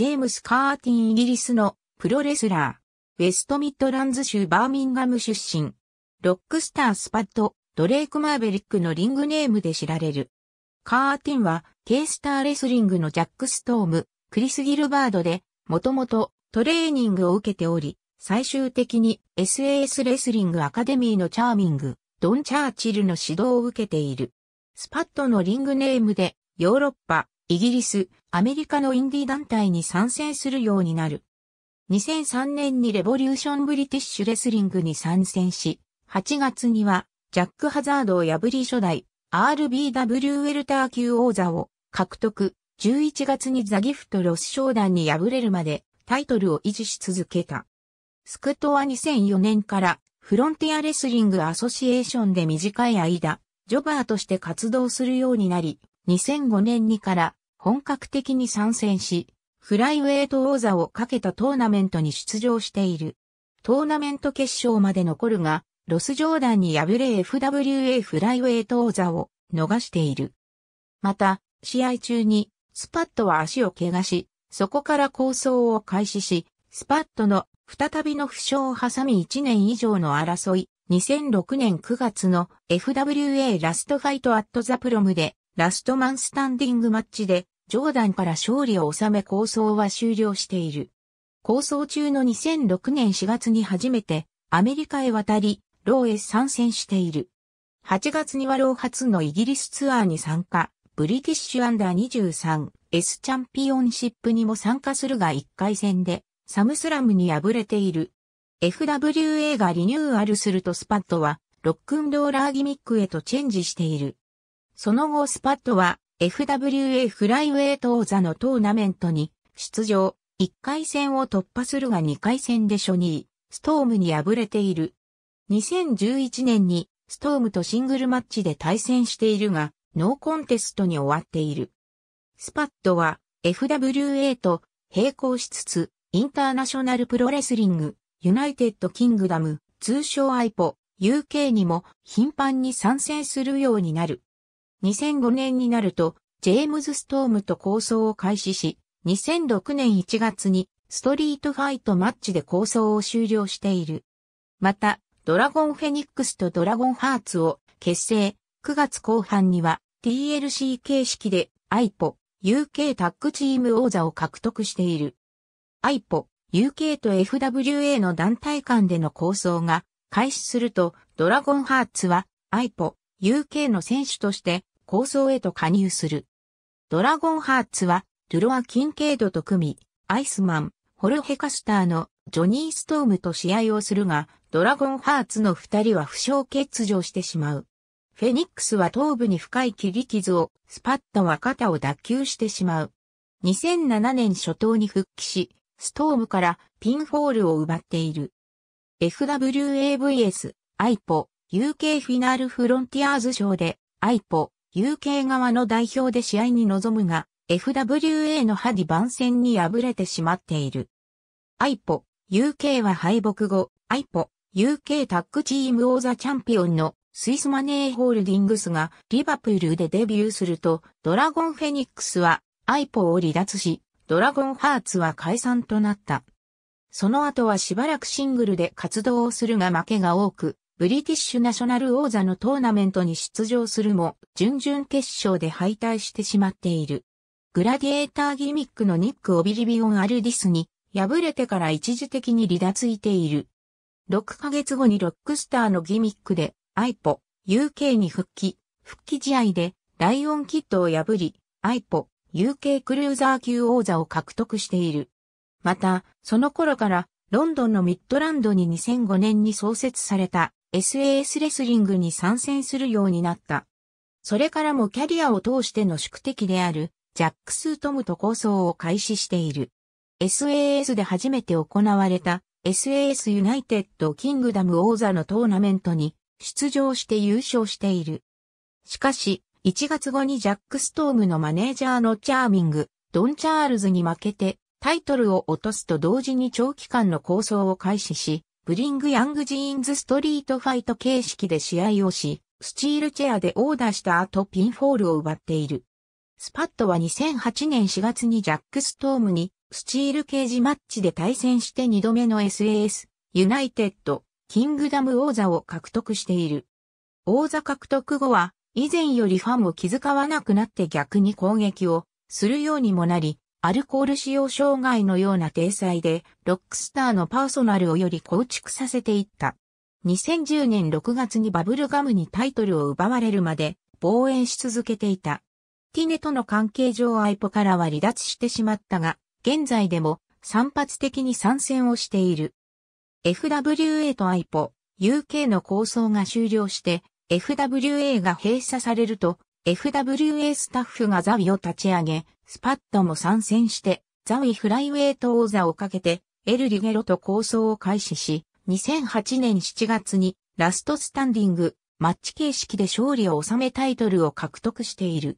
ジェームス・カーティンイギリスのプロレスラー。ウェストミッドランズ州バーミンガム出身。ロックスター・スパッド、ドレイク・マーベリックのリングネームで知られる。カーティンは、ケースターレスリングのジャック・ストーム、クリス・ギルバートで、もともとトレーニングを受けており、最終的に SAS レスリングアカデミーのチャーミング、ドン・チャーチルの指導を受けている。スパッドのリングネームで、ヨーロッパ、イギリス、アメリカのインディー団体に参戦するようになる。2003年にレボリューションブリティッシュレスリングに参戦し、8月にはジャック・ハザードを破り初代 RBW ウェルター級王座を獲得、11月にザギフトロス商団に敗れるまでタイトルを維持し続けた。スクトは2004年からフロンティアレスリングアソシエーションで短い間、ジョバーとして活動するようになり、2005年にから本格的に参戦し、フライウェイト王座をかけたトーナメントに出場している。トーナメント決勝まで残るが、ロスジョーダンに敗れ FWA フライウェイト王座を逃している。また、試合中にスパッドは足を怪我し、そこから抗争を開始し、スパッドの再びの負傷を挟み1年以上の争い、2006年9月の FWA ラストファイトアットザプロムでラストマンスタンディングマッチでジョーダンから勝利を収め抗争は終了している。抗争中の2006年4月に初めてアメリカへ渡り、ローへ参戦している。8月にはロー初のイギリスツアーに参加、ブリティッシュアンダー 23S チャンピオンシップにも参加するが1回戦でサムスラムに敗れている。FWA がリニューアルするとスパッドはロックンローラーギミックへとチェンジしている。その後スパッドは FWA フライウェイト王座のトーナメントに出場、1回戦を突破するが2回戦でジョニー・ストームに敗れている。2011年にストームとシングルマッチで対戦しているが、ノーコンテストに終わっている。スパッドは FWA と並行しつつ、インターナショナルプロレスリング、ユナイテッドキングダム、通称アイポ、UK にも頻繁に参戦するようになる。2005年になると、ジェームズ・ストームと抗争を開始し、2006年1月にストリートファイトマッチで抗争を終了している。また、ドラゴンフェニックスとドラゴンハーツを結成、9月後半には TLC 形式で iPo、UK タッグチーム王座を獲得している。iPo、UK と FWA の団体間での構想が開始すると、ドラゴンハーツは iPo、UK の選手として構想へと加入する。ドラゴンハーツは、ドゥロア・キンケイドと組み、アイスマン、ホルヘカスターのジョニー・ストームと試合をするが、ドラゴンハーツの二人は負傷欠場してしまう。フェニックスは頭部に深い切り傷を、スパットは肩を脱臼してしまう。2007年初頭に復帰し、ストームからピンフォールを奪っている。FWAVS、アイポ、UK フィナールフロンティアーズ賞で、アイポ、UK 側の代表で試合に臨むが、FWA のハディ番戦に敗れてしまっている。アイポ、UK は敗北後、アイポ、UK タッグチーム王座チャンピオンのスイスマネーホールディングスがリバプールでデビューすると、ドラゴンフェニックスはアイポを離脱し、ドラゴンハーツは解散となった。その後はしばらくシングルで活動をするが負けが多く、ブリティッシュナショナル王座のトーナメントに出場するも、準々決勝で敗退してしまっている。グラディエーターギミックのニック・オビリビオン・アルディスに、敗れてから一時的に離脱いている。6ヶ月後にロックスターのギミックで、アイポ、UK に復帰、復帰試合で、ライオンキッドを破り、アイポ、UK クルーザー級王座を獲得している。また、その頃から、ロンドンのミッドランドに2005年に創設された SAS レスリングに参戦するようになった。それからもキャリアを通しての宿敵であるジャックストムと抗争を開始している。SAS で初めて行われた SAS ユナイテッドキングダム王座のトーナメントに出場して優勝している。しかし、1月後にジャックストームのマネージャーのチャーミング、ドン・チャールズに負けてタイトルを落とすと同時に長期間の抗争を開始し、ブリング・ヤング・ジーンズ・ストリートファイト形式で試合をし、スチールチェアでオーダーした後ピンフォールを奪っている。スパッドは2008年4月にジャックストームにスチールケージマッチで対戦して2度目の SAS、ユナイテッド、キングダム王座を獲得している。王座獲得後は、以前よりファンを気遣わなくなって逆に攻撃をするようにもなり、アルコール使用障害のような体裁で、ロックスターのパーソナルをより構築させていった。2010年6月にバブルガムにタイトルを奪われるまで防衛し続けていた。ティネとの関係上アイポからは離脱してしまったが、現在でも散発的に参戦をしている。FWA とアイポ、UK の構想が終了して、FWA が閉鎖されると、FWA スタッフがザウィを立ち上げ、スパットも参戦して、ザウィフライウェイト王座をかけて、エルリゲロと構想を開始し、2008年7月にラストスタンディング、マッチ形式で勝利を収めタイトルを獲得している。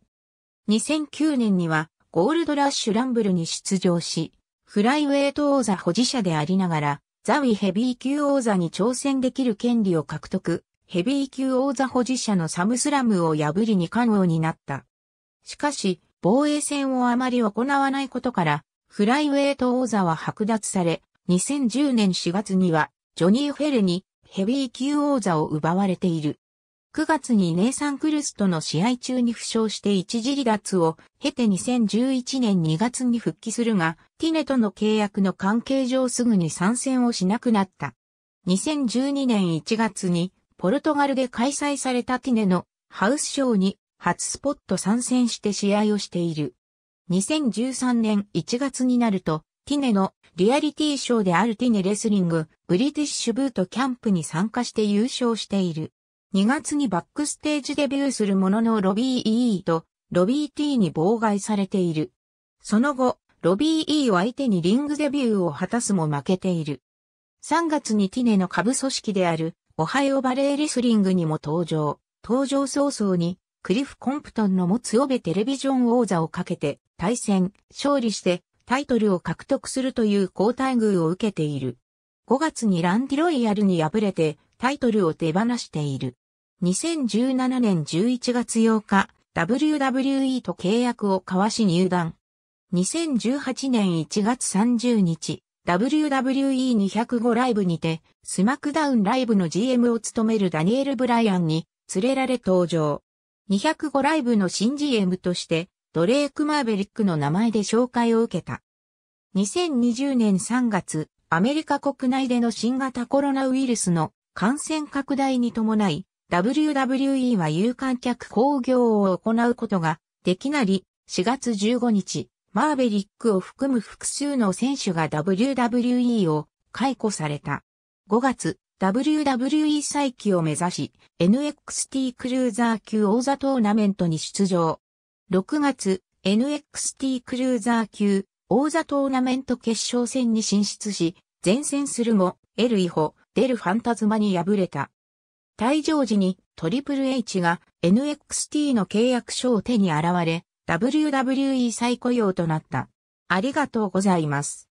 2009年にはゴールドラッシュランブルに出場し、フライウェイト王座保持者でありながら、ザウィヘビー級王座に挑戦できる権利を獲得、ヘビー級王座保持者のサムスラムを破りに冠王になった。しかし、防衛戦をあまり行わないことから、フライウェイト王座は剥奪され、2010年4月には、ジョニー・フェルにヘビー級王座を奪われている。9月にネイサン・クルスとの試合中に負傷して一時離脱を経て2011年2月に復帰するが、ティネとの契約の関係上すぐに参戦をしなくなった。2012年1月にポルトガルで開催されたティネのハウスショーに初スポット参戦して試合をしている。2013年1月になると、ティネのリアリティショーであるティネレスリング、ブリティッシュブートキャンプに参加して優勝している。2月にバックステージデビューするもののロビー E とロビー T に妨害されている。その後、ロビー E を相手にリングデビューを果たすも負けている。3月にティネの下部組織であるオハイオバレーレスリングにも登場。登場早々にクリフ・コンプトンの持つオベテレビジョン王座をかけて対戦、勝利してタイトルを獲得するという好待遇を受けている。5月にランディロイヤルに敗れてタイトルを手放している。2017年11月8日、WWE と契約を交わし入団。2018年1月30日、WWE205 ライブにて、スマクダウンライブの GM を務めるダニエル・ブライアンに連れられ登場。205ライブの新 GM として、ドレーク・マーベリックの名前で紹介を受けた。2020年3月、アメリカ国内での新型コロナウイルスの感染拡大に伴い、WWE は有観客興行を行うことができなり、4月15日、マーベリックを含む複数の選手が WWE を解雇された。5月、WWE 再起を目指し、NXT クルーザー級王座トーナメントに出場。6月、NXT クルーザー級王座トーナメント決勝戦に進出し、前戦するも、エルイホ、デルファンタズマに敗れた。退場時にトリプル H が NXT の契約書を手に現れ、WWE 再雇用となった。ありがとうございます。